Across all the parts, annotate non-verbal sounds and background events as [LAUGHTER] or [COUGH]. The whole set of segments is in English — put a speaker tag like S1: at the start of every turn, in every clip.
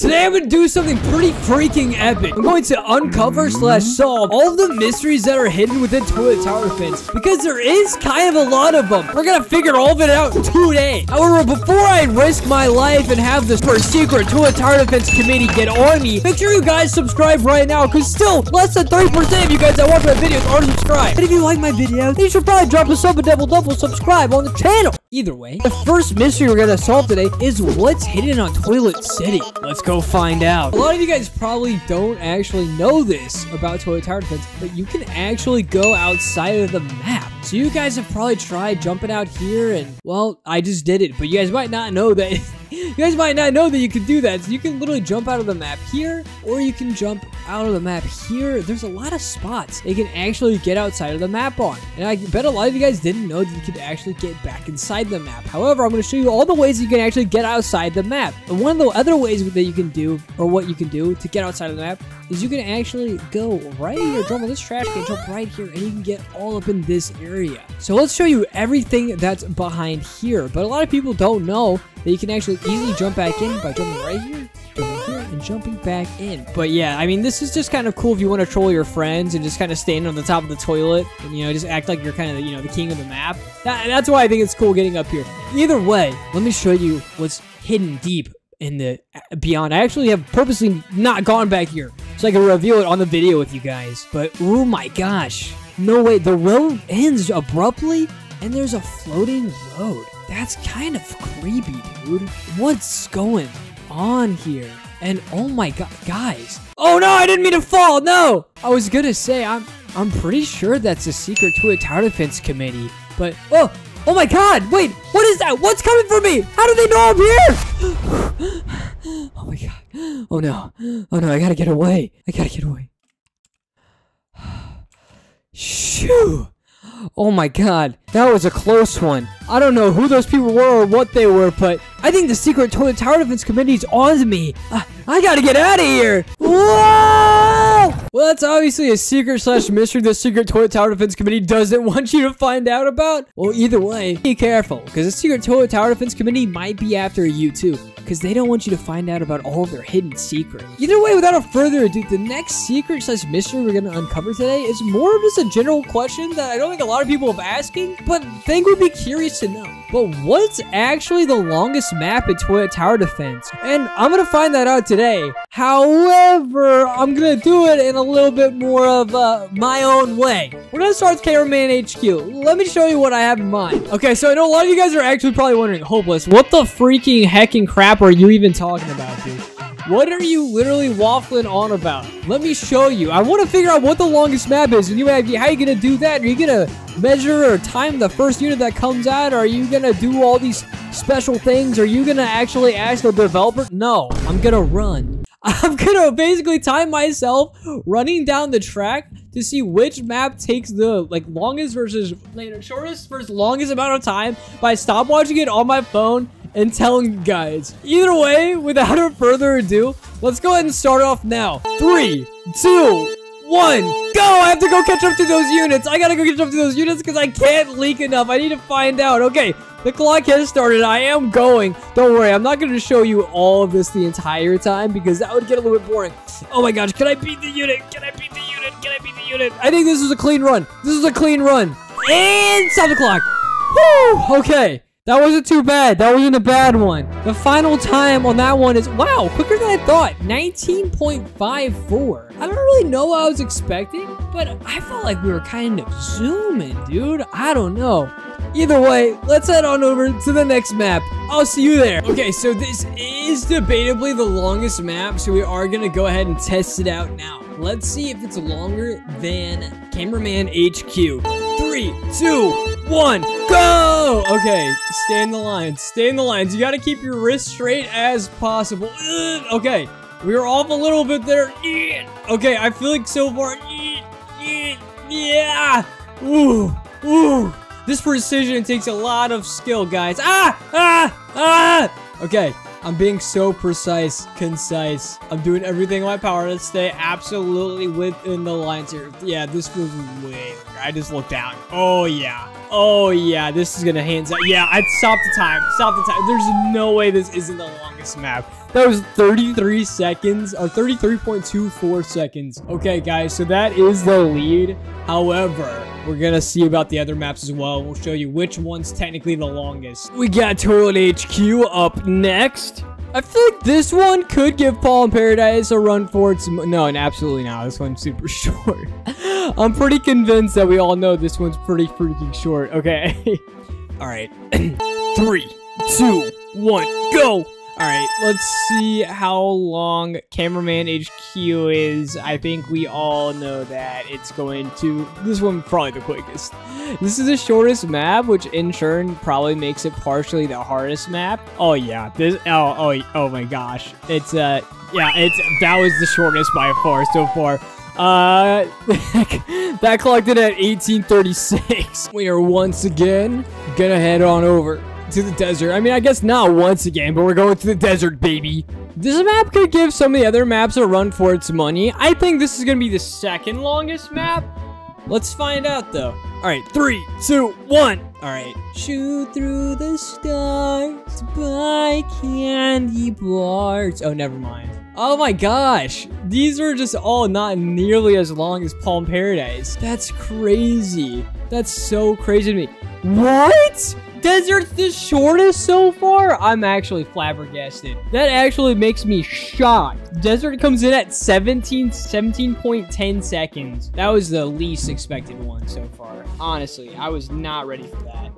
S1: Today I'm gonna do something pretty freaking epic. I'm going to uncover slash solve all the mysteries that are hidden within toilet tower defense because there is kind of a lot of them. We're gonna figure all of it out today. However, before I risk my life and have this super secret toilet tower defense committee get on me, make sure you guys subscribe right now because still less than 30% of you guys that watch my videos are subscribed. And if you like my videos, you should probably drop a sub and double double subscribe on the channel. Either way, the first mystery we're gonna solve today is what's hidden on Toilet City. Let's go find out. A lot of you guys probably don't actually know this about Toilet Tower Defense, but you can actually go outside of the map. So you guys have probably tried jumping out here and, well, I just did it, but you guys might not know that [LAUGHS] you guys might not know that you can do that. So you can literally jump out of the map here, or you can jump out of the map here. There's a lot of spots you can actually get outside of the map on. And I bet a lot of you guys didn't know that you could actually get back inside the map. However, I'm going to show you all the ways you can actually get outside the map. And one of the other ways that you can do, or what you can do to get outside of the map, is you can actually go right here, jump on this trash can, jump right here, and you can get all up in this area. So let's show you everything that's behind here. But a lot of people don't know that you can actually easily jump back in by jumping right here, jumping here, and jumping back in. But yeah, I mean, this is just kind of cool if you want to troll your friends and just kind of stand on the top of the toilet and, you know, just act like you're kind of, you know, the king of the map. That, that's why I think it's cool getting up here. Either way, let me show you what's hidden deep in the uh, beyond. I actually have purposely not gone back here so I can reveal it on the video with you guys. But oh my gosh, no way, the road ends abruptly and there's a floating road. That's kind of creepy, dude. What's going on here? And oh my god, guys. Oh no, I didn't mean to fall. No. I was gonna say I'm I'm pretty sure that's a secret to a tower defense committee. But oh, oh my god. Wait, what is that? What's coming for me? How do they know I'm here? [GASPS] oh my god. Oh no. Oh no, I gotta get away. I gotta get away. Shoo. Oh my god, that was a close one. I don't know who those people were or what they were, but I think the secret toilet tower defense committee is on me. Uh, I gotta get out of here. Whoa! Well, that's obviously a secret slash mystery the secret toilet tower defense committee doesn't want you to find out about. Well, either way, be careful, because the secret toilet tower defense committee might be after you too because they don't want you to find out about all of their hidden secrets. Either way, without a further ado, the next secret slash mystery we're to uncover today is more of just a general question that I don't think a lot of people have asking, but think would be curious to know. But what's actually the longest map in Toilet Tower Defense? And I'm to find that out today. However, I'm going to do it in a little bit more of uh, my own way. We're going to start with Cameraman HQ. Let me show you what I have in mind. Okay, so I know a lot of you guys are actually probably wondering, Hoplas, what the freaking hecking crap are you even talking about, dude? What are you literally waffling on about? Let me show you. I want to figure out what the longest map is. And you have, how are you going to do that? Are you going to measure or time the first unit that comes out? Are you going to do all these special things? Are you going to actually ask the developer? No, I'm going to run. [LAUGHS] I'm gonna basically time myself running down the track to see which map takes the like longest versus like, shortest versus longest amount of time by stop watching it on my phone and telling guys. Either way, without [LAUGHS] further ado, let's go ahead and start off now. Three, two, one, go! I have to go catch up to those units. I gotta go catch up to those units because I can't leak enough. I need to find out. Okay, the clock has started. I am going. Don't worry, I'm not going to show you all of this the entire time because that would get a little bit boring. Oh my gosh, can I beat the unit? Can I beat the unit? Can I beat the unit? I think this is a clean run. This is a clean run. And stop the clock. Whew, okay. That wasn't too bad. That wasn't a bad one. The final time on that one is, wow, quicker than I thought. 19.54. I don't really know what I was expecting, but I felt like we were kind of zooming, dude. I don't know. Either way, let's head on over to the next map. I'll see you there. Okay, so this is debatably the longest map, so we are going to go ahead and test it out now. Let's see if it's longer than Cameraman HQ. Three, two, one, go! Okay, stay in the lines. Stay in the lines. You gotta keep your wrists straight as possible. Ugh, okay, we are off a little bit there. Okay, I feel like so far. Yeah! Ooh, ooh. This precision takes a lot of skill, guys. Ah! Ah! Ah! Okay, I'm being so precise, concise. I'm doing everything in my power to stay absolutely within the lines here. Yeah, this feels way... I just looked down. Oh, yeah. Oh, yeah, this is gonna hands out. Yeah, I stopped the time. Stop the time. There's no way this isn't the longest map. That was 33 seconds, or 33.24 seconds. Okay, guys, so that is the lead. However, we're gonna see about the other maps as well. We'll show you which one's technically the longest. We got Toilet HQ up next. I feel like this one could give Paul Palm Paradise a run for its... No, and absolutely not. This one's super [LAUGHS] short. I'm pretty convinced that we all know this one's pretty freaking short. Okay. [LAUGHS] all right. [CLEARS THROAT] Three, two, one, go. All right, let's see how long Cameraman HQ is. I think we all know that it's going to... This one probably the quickest. This is the shortest map, which in turn probably makes it partially the hardest map. Oh, yeah. This... Oh, oh, oh my gosh. It's, uh... Yeah, it's... That was the shortest by far so far. Uh, [LAUGHS] that clocked in at 1836. We are once again gonna head on over to the desert. I mean, I guess not once again, but we're going to the desert, baby. This map could give some of the other maps a run for its money. I think this is going to be the second longest map. Let's find out, though. All right, three, two, one. All right. Shoot through the stars, buy candy bars. Oh, never mind. Oh my gosh. These are just all not nearly as long as Palm Paradise. That's crazy. That's so crazy to me. What? Desert's the shortest so far? I'm actually flabbergasted. That actually makes me shocked. Desert comes in at 17, 17.10 seconds. That was the least expected one so far. Honestly, I was not ready for that.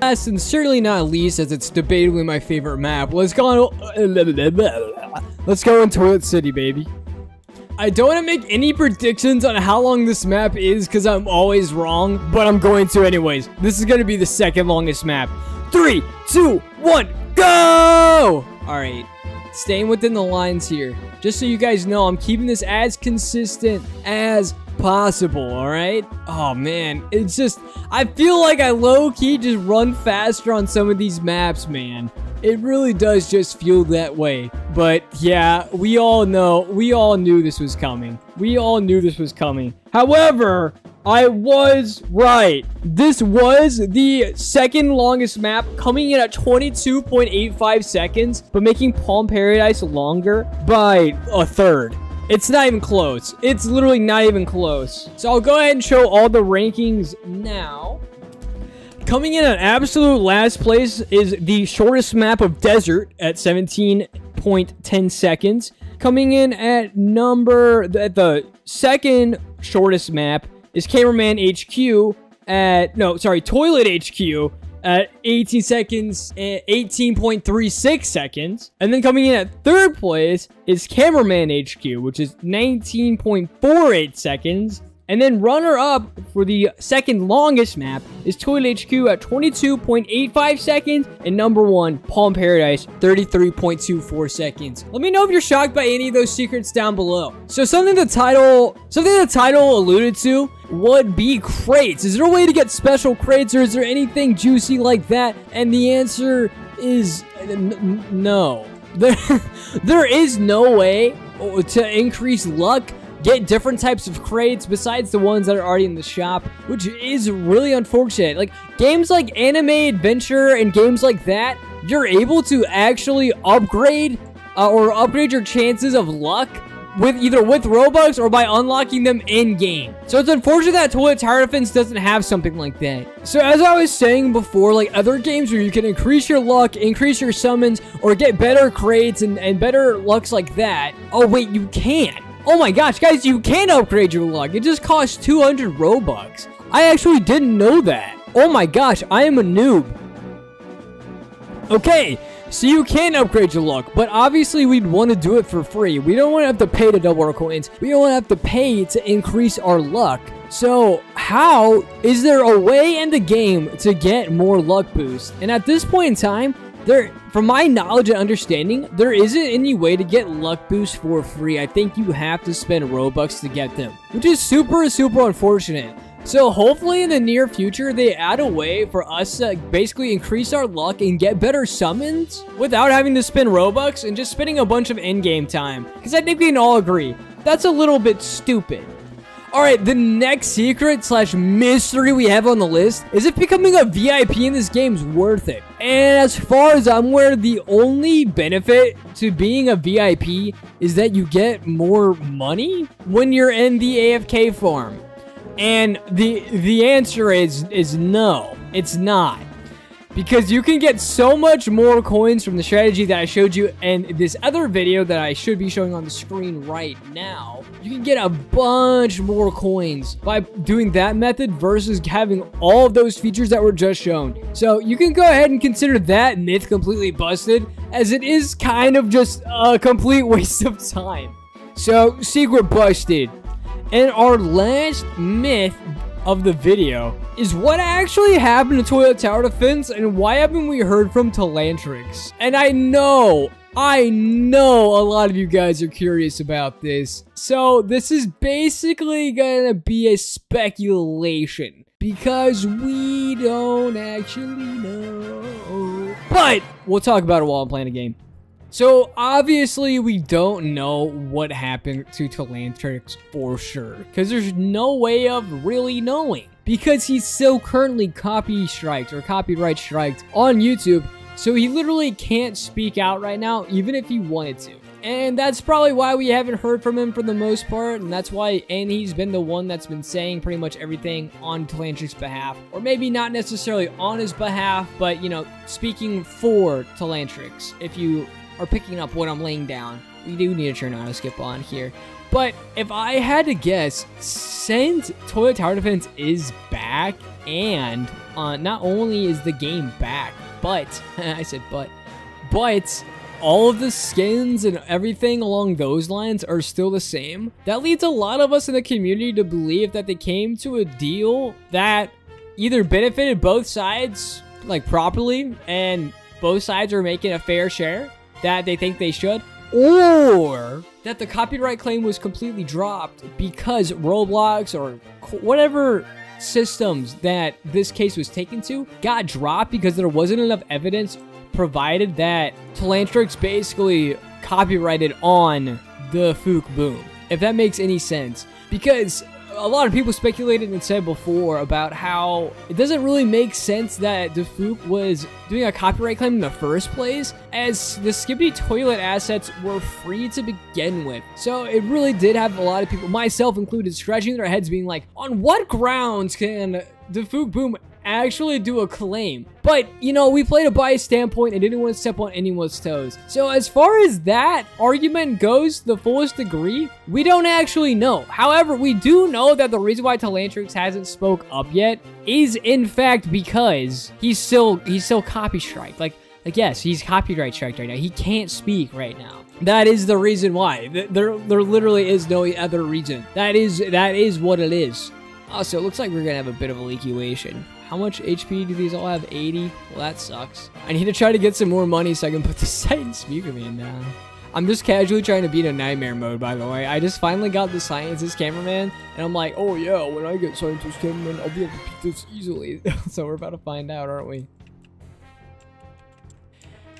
S1: Last and certainly not least, as it's debatably my favorite map, let's go [LAUGHS] let's go in Toilet City, baby. I don't want to make any predictions on how long this map is because I'm always wrong, but I'm going to anyways. This is going to be the second longest map. Three, two, one, go! All right, staying within the lines here. Just so you guys know, I'm keeping this as consistent as possible, all right? Oh, man, it's just, I feel like I low-key just run faster on some of these maps, man. It really does just feel that way. But yeah, we all know, we all knew this was coming. We all knew this was coming. However, I was right. This was the second longest map, coming in at 22.85 seconds, but making Palm Paradise longer by a third. It's not even close. It's literally not even close. So I'll go ahead and show all the rankings now. Coming in at absolute last place is the shortest map of Desert at 17.10 seconds. Coming in at number, at the second shortest map is Cameraman HQ at, no, sorry, Toilet HQ at 18 seconds, 18.36 seconds. And then coming in at third place is Cameraman HQ, which is 19.48 seconds. And then runner-up for the second longest map is Toilet HQ at 22.85 seconds. And number one, Palm Paradise, 33.24 seconds. Let me know if you're shocked by any of those secrets down below. So something the title, something the title alluded to would be crates. Is there a way to get special crates or is there anything juicy like that? And the answer is no. [LAUGHS] There, there is no way to increase luck get different types of crates besides the ones that are already in the shop, which is really unfortunate. Like, games like Anime Adventure and games like that, you're able to actually upgrade uh, or upgrade your chances of luck with either with Robux or by unlocking them in-game. So it's unfortunate that Toilet Tower Defense doesn't have something like that. So as I was saying before, like other games where you can increase your luck, increase your summons, or get better crates and, and better lucks like that. Oh wait, you can. Oh my gosh, guys, you can upgrade your luck. It just costs 200 Robux. I actually didn't know that. Oh my gosh, I am a noob. Okay, so you can upgrade your luck, but obviously we'd want to do it for free. We don't want to have to pay to double our coins. We don't want to have to pay to increase our luck. So how is there a way in the game to get more luck boost? And at this point in time, there, from my knowledge and understanding, there isn't any way to get luck boosts for free. I think you have to spend Robux to get them, which is super, super unfortunate. So hopefully in the near future, they add a way for us to basically increase our luck and get better summons without having to spend Robux and just spending a bunch of in-game time. Because I think we can all agree, that's a little bit stupid. All right, the next secret slash mystery we have on the list is if becoming a VIP in this game is worth it. And as far as I'm aware, the only benefit to being a VIP is that you get more money when you're in the AFK farm. And the the answer is is no, it's not because you can get so much more coins from the strategy that I showed you in this other video that I should be showing on the screen right now. You can get a bunch more coins by doing that method versus having all of those features that were just shown. So you can go ahead and consider that myth completely busted as it is kind of just a complete [LAUGHS] waste of time. So secret busted. And our last myth of the video is what actually happened to Toilet Tower Defense and why haven't we heard from Telanthric? And I know, I know a lot of you guys are curious about this. So this is basically gonna be a speculation because we don't actually know. But we'll talk about it while I'm playing a game. So obviously we don't know what happened to Telanthric for sure, because there's no way of really knowing. Because he's still currently copy striked or copyright striked on YouTube, so he literally can't speak out right now, even if he wanted to. And that's probably why we haven't heard from him for the most part, and that's why, and he's been the one that's been saying pretty much everything on Telanthric's behalf. Or maybe not necessarily on his behalf, but, you know, speaking for Telanthric, if you are picking up what I'm laying down. We do need to turn on a skip on here. But if I had to guess, since Toilet Tower Defense is back, and uh, not only is the game back, but, [LAUGHS] I said but, but all of the skins and everything along those lines are still the same, that leads a lot of us in the community to believe that they came to a deal that either benefited both sides, like properly, and both sides are making a fair share, that they think they should, or that the copyright claim was completely dropped because Roblox or whatever systems that this case was taken to got dropped because there wasn't enough evidence provided that Telanthric basically copyrighted on the Fook Boom. If that makes any sense. Because a lot of people speculated and said before about how it doesn't really make sense that DaFuq was doing a copyright claim in the first place, as the Skibidi Toilet assets were free to begin with. So it really did have a lot of people, myself included, scratching their heads being like, on what grounds can DaFuqBoom actually do a claim. But, you know, we played a bias standpoint and didn't want to step on anyone's toes. So as far as that argument goes, to the fullest degree, we don't actually know. However, we do know that the reason why Telanthric hasn't spoke up yet is in fact because he's still he's still copy strike. Like like yes, he's copyright striked right now. He can't speak right now. That is the reason why. There there literally is no other reason. That is that is what it is. Also, it looks like we're gonna have a bit of a leakyation. How much HP do these all have? 80? Well, that sucks. I need to try to get some more money so I can put the speaker man down. I'm just casually trying to beat a nightmare mode, by the way. I just finally got the scientist cameraman, and I'm like, oh yeah, when I get scientist cameraman, I'll be able to beat this easily. [LAUGHS] so we're about to find out, aren't we?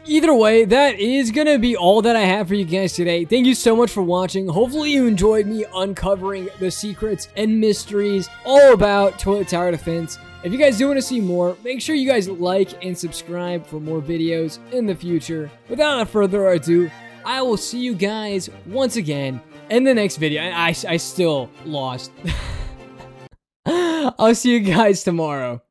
S1: Either way, that is going to be all that I have for you guys today. Thank you so much for watching. Hopefully you enjoyed me uncovering the secrets and mysteries all about Toilet Tower Defense. If you guys do want to see more, make sure you guys like and subscribe for more videos in the future. Without further ado, I will see you guys once again in the next video. I, I, I still lost. [LAUGHS] I'll see you guys tomorrow.